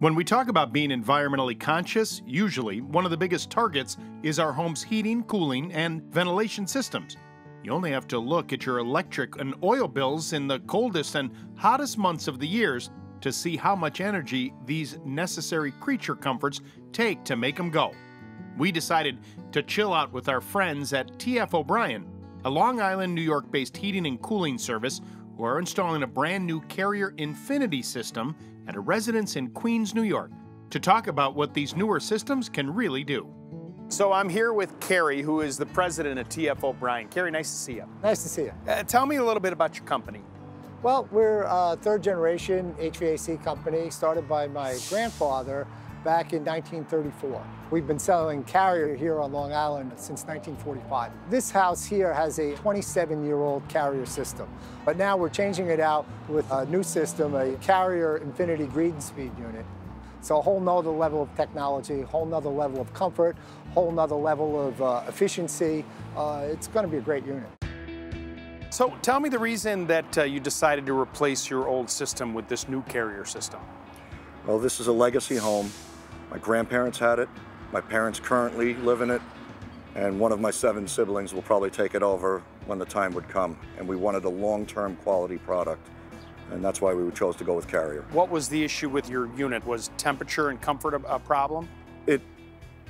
When we talk about being environmentally conscious, usually one of the biggest targets is our home's heating, cooling, and ventilation systems. You only have to look at your electric and oil bills in the coldest and hottest months of the years to see how much energy these necessary creature comforts take to make them go. We decided to chill out with our friends at TF O'Brien, a Long Island, New York based heating and cooling service who are installing a brand new Carrier Infinity system at a residence in Queens, New York, to talk about what these newer systems can really do. So I'm here with Carrie, who is the president of TF O'Brien. Carrie, nice to see you. Nice to see you. Uh, tell me a little bit about your company. Well, we're a third generation HVAC company started by my grandfather back in 1934. We've been selling Carrier here on Long Island since 1945. This house here has a 27-year-old Carrier system, but now we're changing it out with a new system, a Carrier Infinity Greenspeed unit. So a whole nother level of technology, a whole nother level of comfort, a whole nother level of uh, efficiency. Uh, it's going to be a great unit. So tell me the reason that uh, you decided to replace your old system with this new Carrier system. Well, this is a legacy home. My grandparents had it. My parents currently live in it. And one of my seven siblings will probably take it over when the time would come. And we wanted a long-term quality product. And that's why we chose to go with Carrier. What was the issue with your unit? Was temperature and comfort a, a problem? It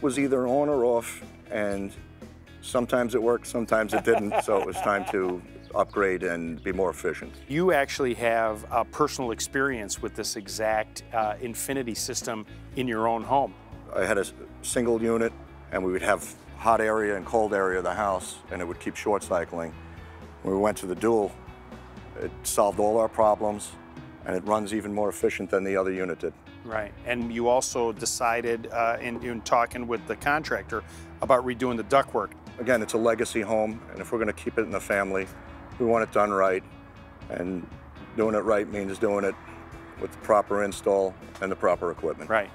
was either on or off, and sometimes it worked, sometimes it didn't. so it was time to upgrade and be more efficient. You actually have a personal experience with this exact uh, Infinity system in your own home. I had a single unit, and we would have hot area and cold area of the house, and it would keep short cycling. When we went to the dual, it solved all our problems, and it runs even more efficient than the other unit did. Right, and you also decided uh, in, in talking with the contractor about redoing the ductwork. Again, it's a legacy home, and if we're going to keep it in the family, we want it done right. And doing it right means doing it with the proper install and the proper equipment. Right.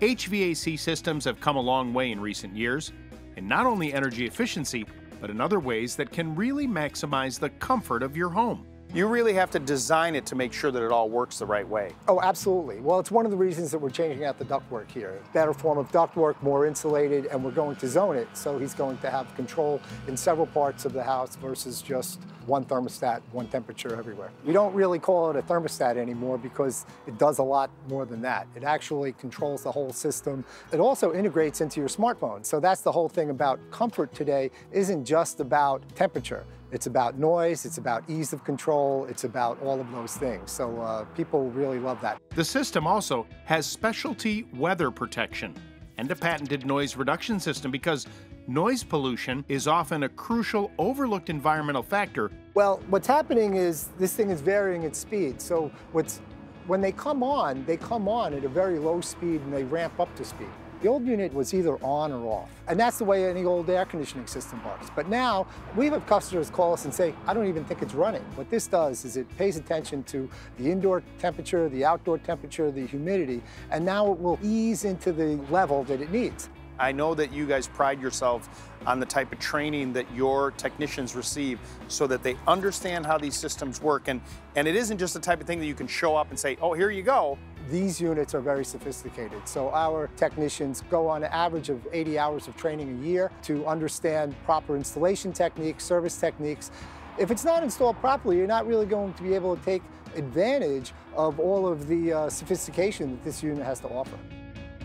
HVAC systems have come a long way in recent years, in not only energy efficiency, but in other ways that can really maximize the comfort of your home. You really have to design it to make sure that it all works the right way. Oh, absolutely. Well, it's one of the reasons that we're changing out the ductwork here. Better form of ductwork, more insulated, and we're going to zone it so he's going to have control in several parts of the house versus just one thermostat, one temperature everywhere. We don't really call it a thermostat anymore because it does a lot more than that. It actually controls the whole system. It also integrates into your smartphone. So that's the whole thing about comfort today isn't just about temperature. It's about noise, it's about ease of control, it's about all of those things. So uh, people really love that. The system also has specialty weather protection and a patented noise reduction system because noise pollution is often a crucial overlooked environmental factor. Well, what's happening is this thing is varying its speed. So what's when they come on, they come on at a very low speed and they ramp up to speed. The old unit was either on or off. And that's the way any old air conditioning system works. But now we have customers call us and say, I don't even think it's running. What this does is it pays attention to the indoor temperature, the outdoor temperature, the humidity, and now it will ease into the level that it needs. I know that you guys pride yourself on the type of training that your technicians receive so that they understand how these systems work. And, and it isn't just the type of thing that you can show up and say, oh, here you go. These units are very sophisticated. So our technicians go on an average of 80 hours of training a year to understand proper installation techniques, service techniques. If it's not installed properly, you're not really going to be able to take advantage of all of the uh, sophistication that this unit has to offer.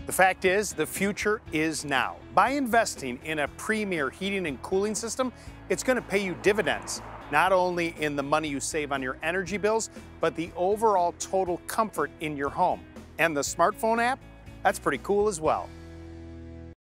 The fact is, the future is now. By investing in a premier heating and cooling system, it's going to pay you dividends, not only in the money you save on your energy bills, but the overall total comfort in your home. And the smartphone app, that's pretty cool as well.